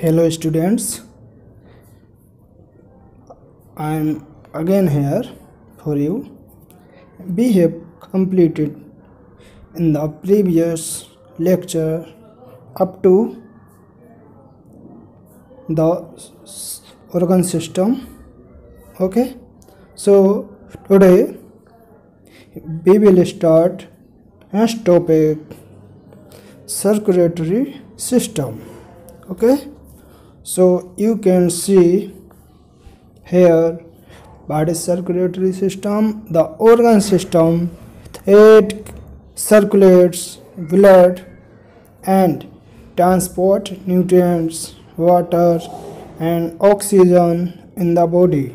hello students. I am again here for you. We have completed in the previous lecture up to the organ system. Okay? So today we will start as topic circulatory system. Okay so you can see here body circulatory system the organ system it circulates blood and transport nutrients water and oxygen in the body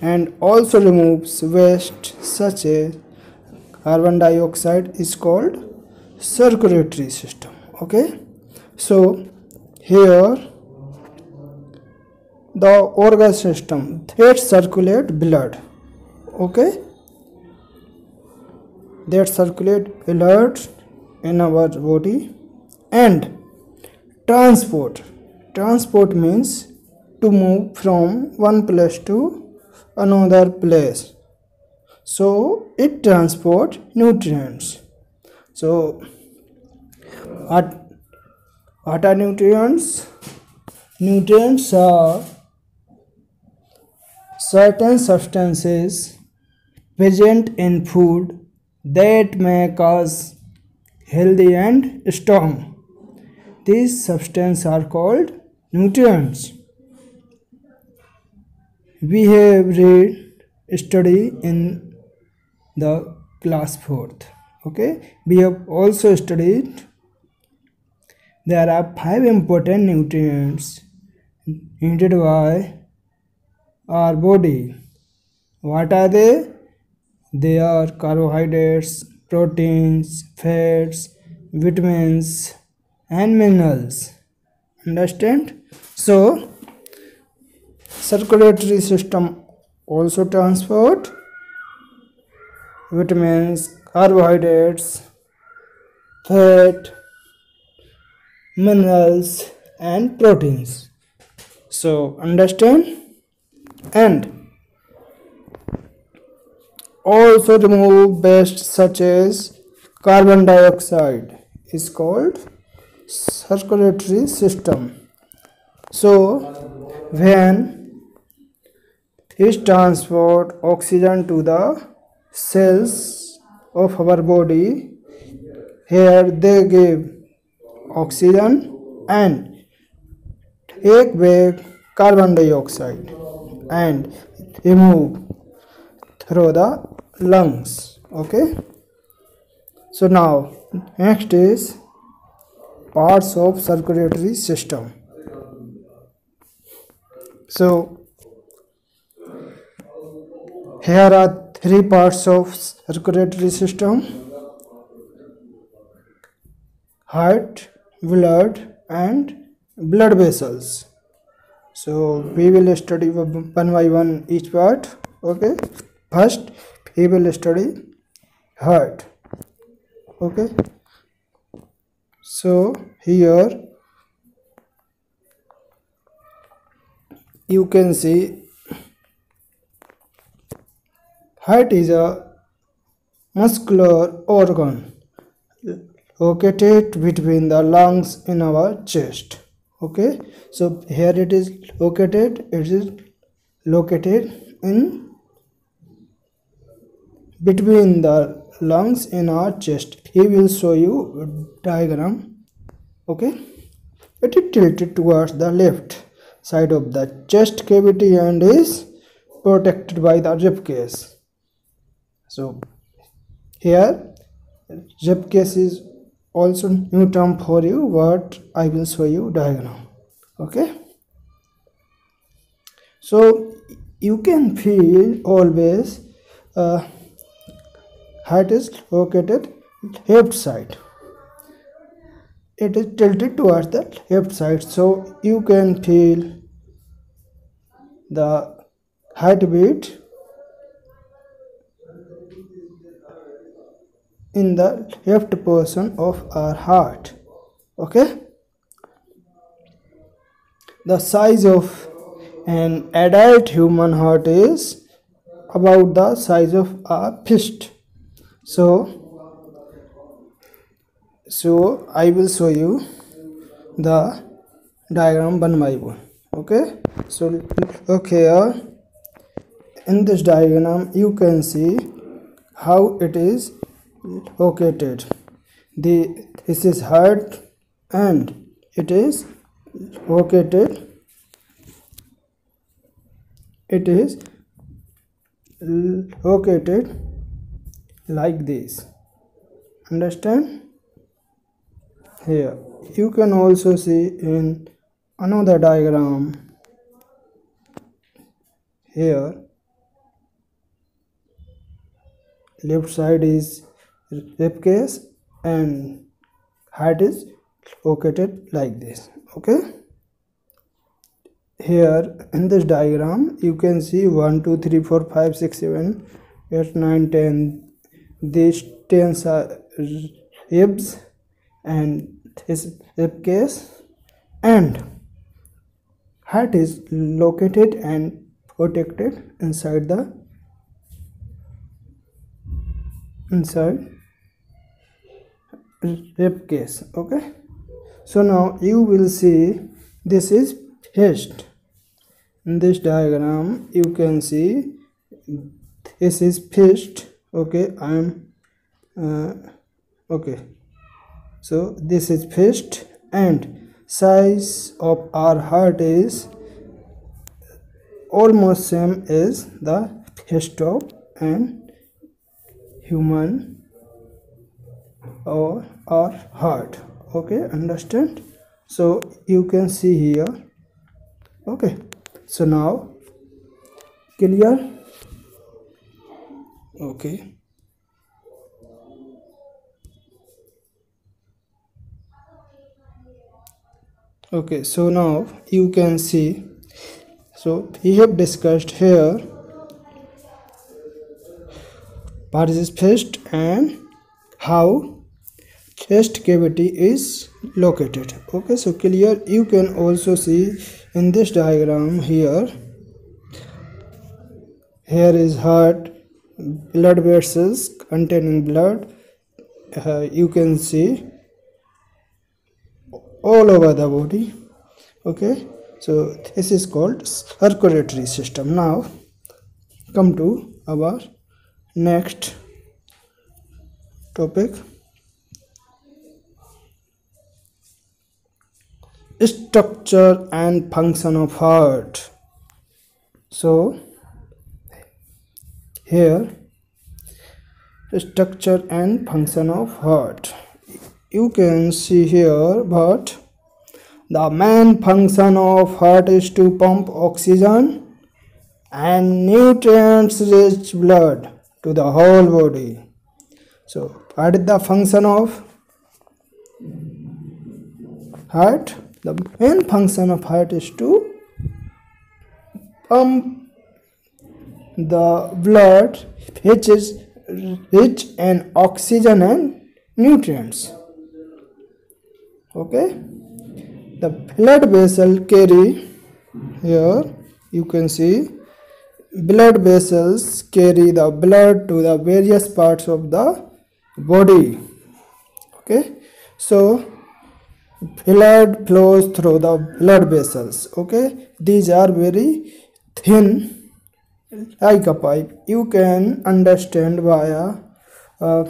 and also removes waste such as carbon dioxide is called circulatory system okay? So here the organ system. That circulate blood. Okay? That circulate blood in our body. And transport. Transport means to move from one place to another place. So it transport nutrients. So what what are nutrients? Nutrients are certain substances present in food that may cause healthy and strong. These substances are called nutrients. We have read study in the class 4th okay? We have also studied there are five important nutrients needed by our body. What are they? They are carbohydrates proteins fats vitamins and minerals. Understand? So circulatory system also transport vitamins carbohydrates fat minerals and proteins. So understand and also remove waste such as carbon dioxide is called circulatory system. So when it transport oxygen to the cells of our body here they give oxygen and take back carbon dioxide and remove through the lungs okay? So now next is parts of circulatory system. So here are three parts of circulatory system. Heart blood and blood vessels so we will study one by one each part okay? First we will study heart okay? So here you can see heart is a muscular organ located between the lungs in our chest okay? So here it is located. It is located in between the lungs in our chest. He will show you diagram. Okay? It is tilted towards the left side of the chest cavity and is protected by the rib cage so here rib cage is also new term for you what i will show you diagram okay? So you can feel always uh, heart is located left side. It is tilted towards the left side. So you can feel the heartbeat in the left portion of our heart okay? The size of an adult human heart is about the size of a fist. So so i will show you the diagram one by one okay? So okay in this diagram you can see how it is located the this is heart and it is located it is located like this. Understand? Here. You can also see in another diagram. Here. Left side is rib cage and heart is located like this okay? Here in this diagram you can see 1 2 3 4 5 6 7 8 9 10 these 10 are ribs and his rib cage and heart is located and protected inside the inside rib cage okay? So now you will see this is chest in this diagram you can see this is fist okay? I am uh, okay. So this is fist and size of our heart is almost same as the fist of an human or our heart. Okay understand? So you can see here. Okay so now clear? Okay. Okay so now you can see. So we have discussed here what is chest and how chest cavity is located. Okay so clear. You can also see in this diagram here. Here is heart blood vessels containing blood. Uh, you can see all over the body. Okay so this is called circulatory system. Now come to our next topic structure and function of heart. So here structure and function of heart. You can see here but the main function of heart is to pump oxygen and nutrients rich blood to the whole body. So what is the function of heart the main function of heart is to pump the blood which is rich in oxygen and nutrients. Okay? The blood vessel carry here you can see blood vessels carry the blood to the various parts of the body. Okay? So blood flows through the blood vessels okay? These are very thin like a pipe. You can understand via uh,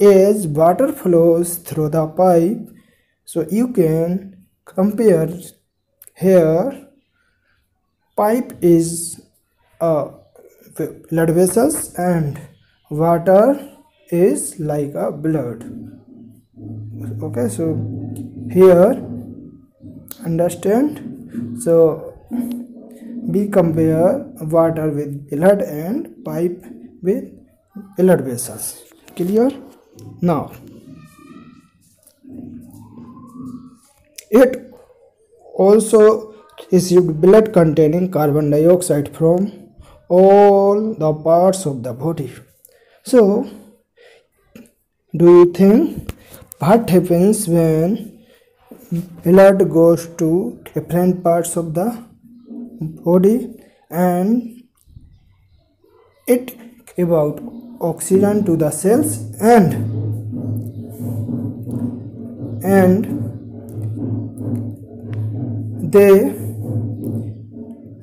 as water flows through the pipe. So you can compare here pipe is a blood vessels and water is like a blood. Okay so here understand? So we compare water with blood and pipe with blood vessels. Clear? Now it also received blood containing carbon dioxide from all the parts of the body. So do you think what happens when blood goes to different parts of the body and it give out oxygen to the cells and and they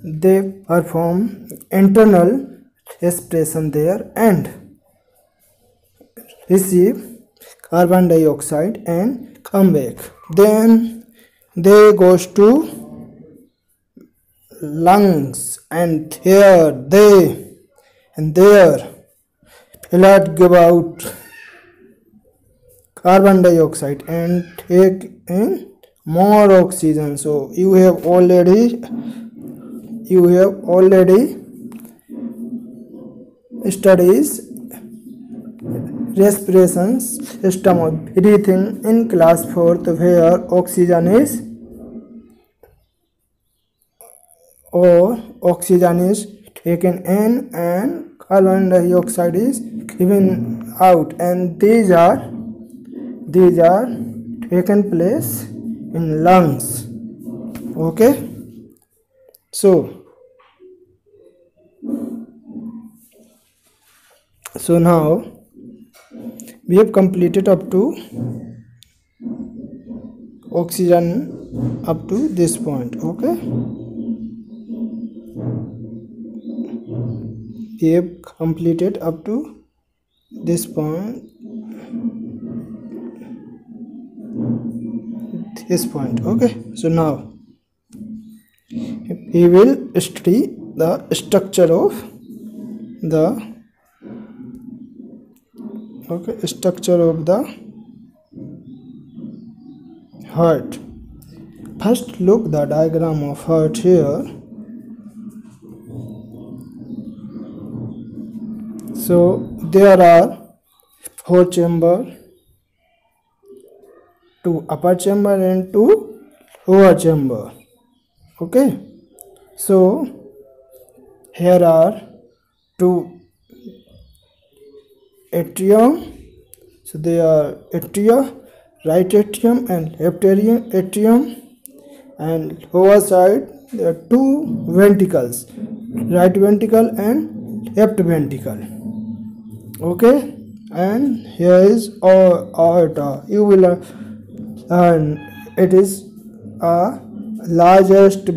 they perform internal respiration there and receive carbon dioxide and come back then they goes to lungs and here they and there blood give out carbon dioxide and take in more oxygen. So you have already you have already studies respiration system of breathing in class fourth where oxygen is or oxygen is taken in and carbon dioxide is given out and these are these are taken place in lungs okay so so now we have completed up to oxygen up to this point okay? We have completed up to this point this point okay? So now we will study the structure of the okay structure of the heart. First look the diagram of heart here. So there are four chamber two upper chamber and two lower chamber. Okay? So here are two atrium so they are atria right atrium and left atrium and lower side there are two ventricles right ventricle and left ventricle. Okay? And here is our aorta you will uh, and it is a largest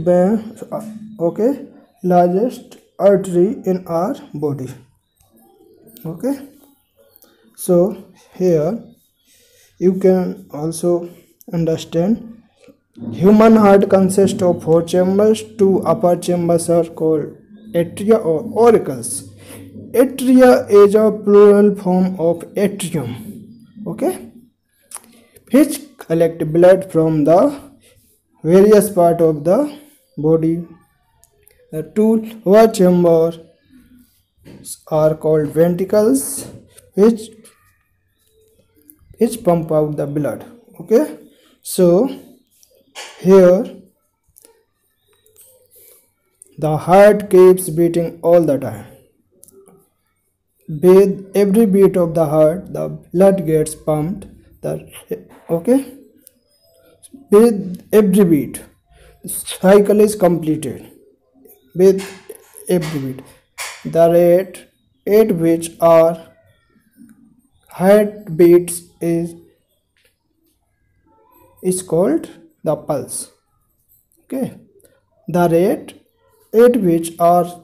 okay? Largest artery in our body. Okay so here you can also understand. Human heart consists of four chambers. Two upper chambers are called atria or auricles. Atria is a plural form of atrium. Okay? Which collect blood from the various part of the body. The two lower chambers are called ventricles which which pump out the blood okay? So here the heart keeps beating all the time. With every beat of the heart the blood gets pumped the okay? With every beat the cycle is completed. With every beat the rate at which our heart beats is is called the pulse. Okay. The rate at which our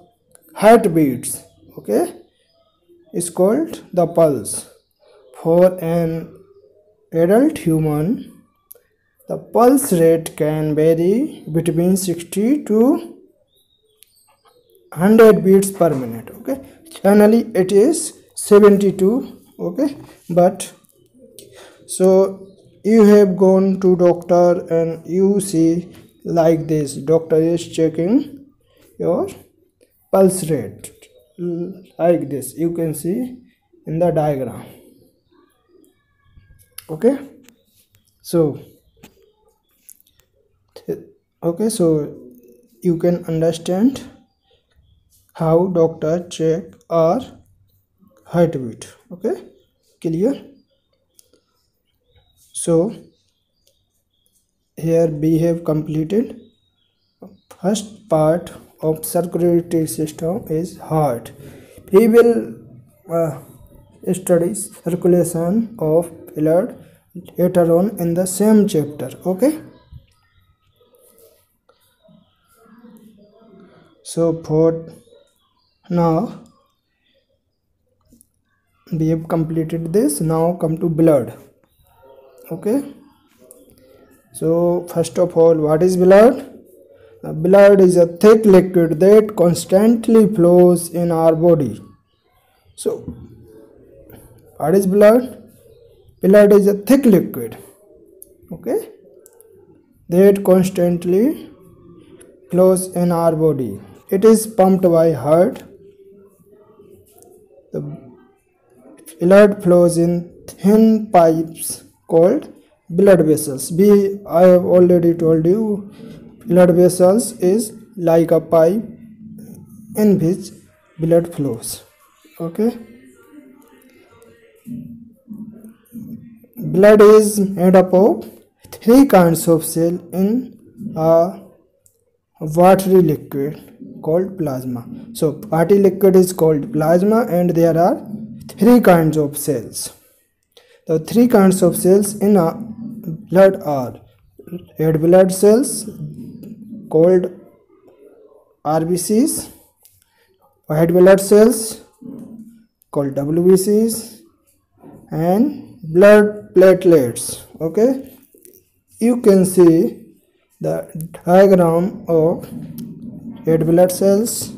heart beats okay is called the pulse. For an adult human the pulse rate can vary between 60 to 100 beats per minute okay. Generally it is 72 okay. But so you have gone to doctor and you see like this. Doctor is checking your pulse rate. Like this. You can see in the diagram. Okay? So okay so you can understand how doctor check our heartbeat okay? Clear so here we have completed. First part of circulatory system is heart. We will uh, study circulation of blood later on in the same chapter okay? So for now we have completed this. Now come to blood okay. So first of all what is blood? Uh, blood is a thick liquid that constantly flows in our body. So what is blood? Blood is a thick liquid okay that constantly flows in our body. It is pumped by heart. The blood flows in thin pipes called blood vessels. We i have already told you blood vessels is like a pipe in which blood flows. Okay? Blood is made up of three kinds of cell in a watery liquid called plasma. So watery liquid is called plasma and there are three kinds of cells the three kinds of cells in blood are red blood cells called RBCs white blood cells called WBCs and blood platelets okay? You can see the diagram of red blood cells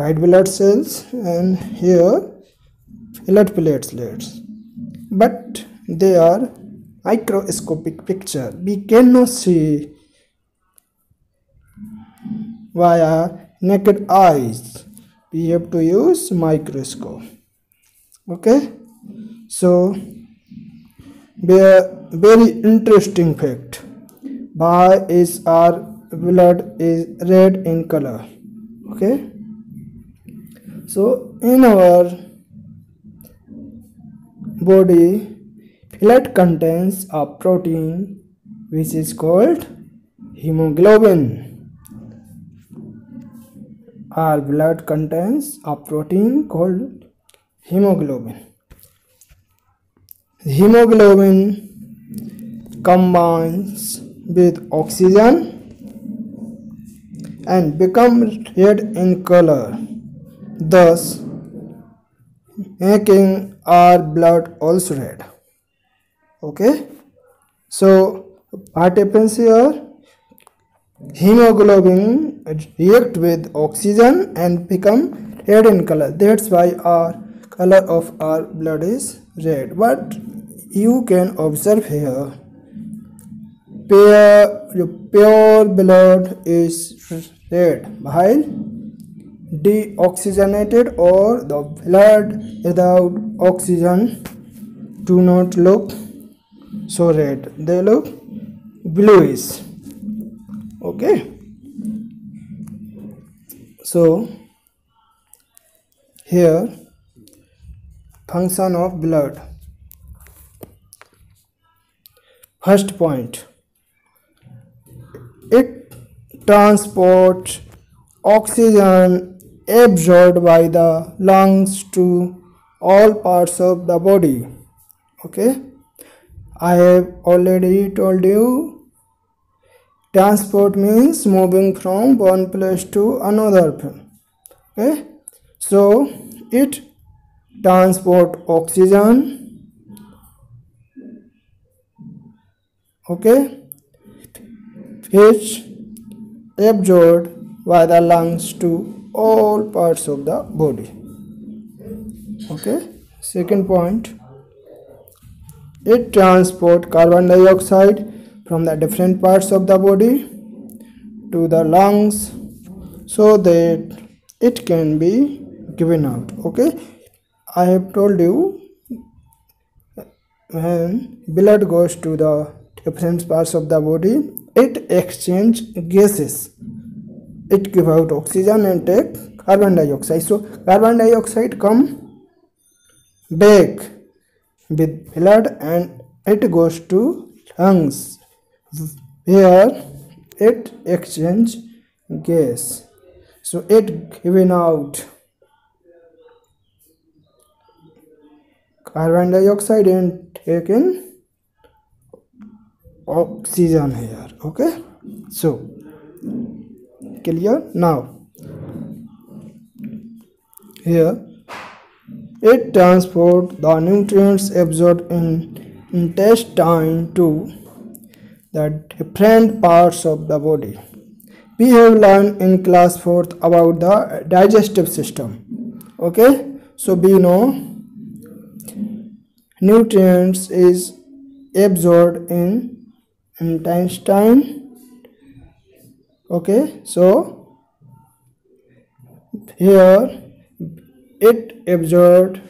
white blood cells and here blood platelets but they are microscopic picture. We cannot see via naked eyes. We have to use microscope. Okay? So very interesting fact. Why is our blood is red in color. Okay? So in our body blood contains a protein which is called hemoglobin. Our blood contains a protein called hemoglobin. Hemoglobin combines with oxygen and become red in color thus making our blood also red. Okay? So what happens here hemoglobin react with oxygen and become red in color. That's why our color of our blood is red. But you can observe here pure, pure blood is red. While deoxygenated or the blood without oxygen do not look so red. They look bluish. Okay. So here function of blood. First point. It transports oxygen absorbed by the lungs to all parts of the body. Okay? I have already told you transport means moving from one place to another. Okay? So it transport oxygen. Okay? Which absorbed by the lungs to all parts of the body. Okay? Second point. It transport carbon dioxide from the different parts of the body to the lungs so that it can be given out. Okay? I have told you when blood goes to the different parts of the body it exchange gases it give out oxygen and take carbon dioxide. So carbon dioxide come back with blood and it goes to lungs where it exchange gas. So it given out carbon dioxide and taken oxygen here okay? So clear now here it transports the nutrients absorbed in intestine to the different parts of the body. We have learned in class 4th about the digestive system. Okay, so we know nutrients is absorbed in intestine. Okay, so here it absorbed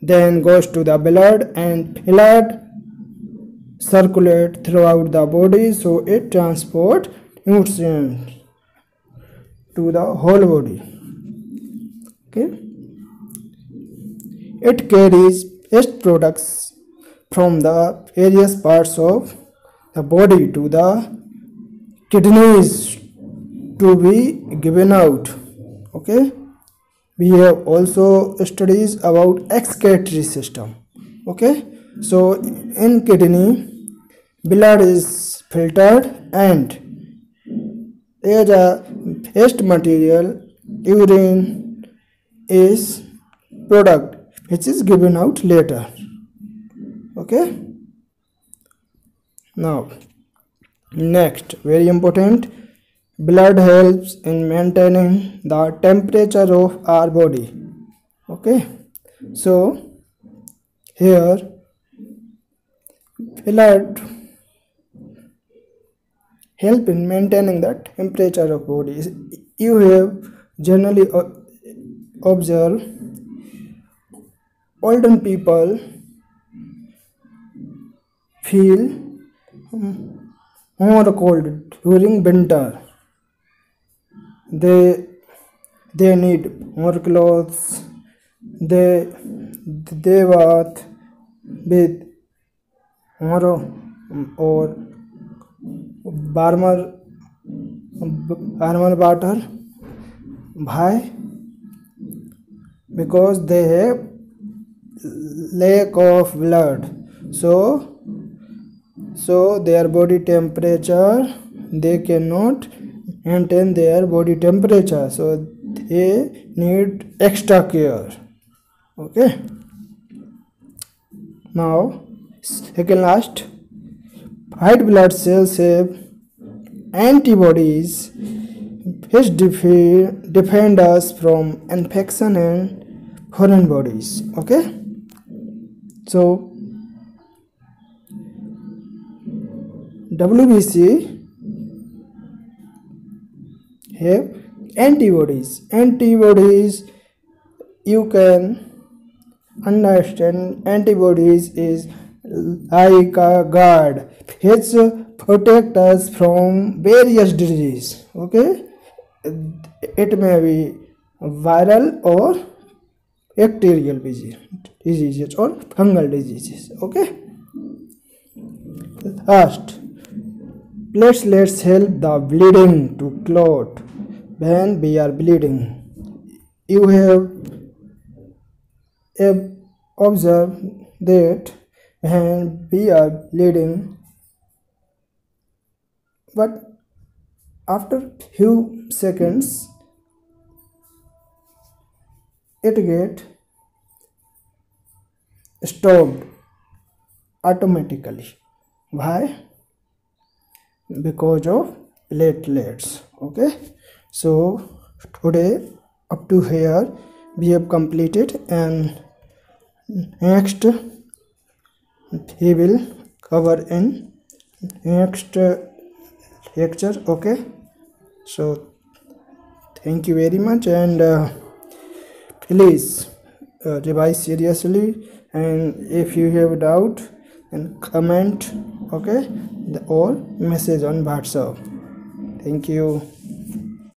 then goes to the blood and blood circulate throughout the body so it transport nutrients to the whole body. Okay. It carries waste products from the various parts of the body to the kidneys to be given out okay? We have also studies about excretory system okay? So in kidney blood is filtered and as a waste material urine is product which is given out later okay? Now next very important blood helps in maintaining the temperature of our body. Okay? So here blood help in maintaining the temperature of body. You have generally observed older people feel um, more cold during winter they they need more clothes they they bath with more or warmer warmer water why because they have lack of blood so so their body temperature they cannot maintain their body temperature. So they need extra care. Okay? Now second last. White blood cells have antibodies which defend us from infection and foreign bodies. Okay? So W B C have antibodies antibodies you can understand antibodies is like a guard hits protect us from various diseases okay it may be viral or bacterial diseases or fungal diseases okay last? Platelets help the bleeding to clot. When we are bleeding you have observed that when we are bleeding but after few seconds it get stopped automatically. Why because of platelets okay? So today up to here we have completed and next we will cover in next lecture okay? So thank you very much and uh, please uh, revise seriously and if you have doubt then comment okay? The or message on whatsapp. Thank you